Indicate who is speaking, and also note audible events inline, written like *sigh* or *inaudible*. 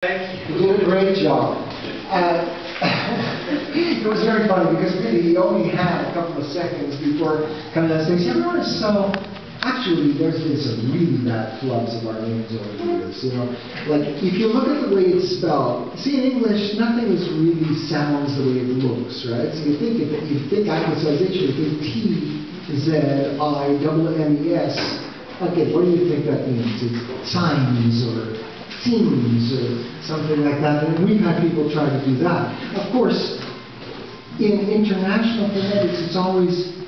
Speaker 1: You You did a great job. Uh, *laughs* It was very funny because really he only had a couple of seconds before coming on stage. Everyone is so, actually, there's been some really bad flubs of our names over the years, you know? Like, if you look at the way it's spelled, see in English, nothing is really sounds the way it looks, right? So you think, if you think italicization, you think T, Z, I, double M, E, S. Okay, what do you think that means? It's times or teams or something like that. And we've had people try to do that. Of course, in international phonetics, it's always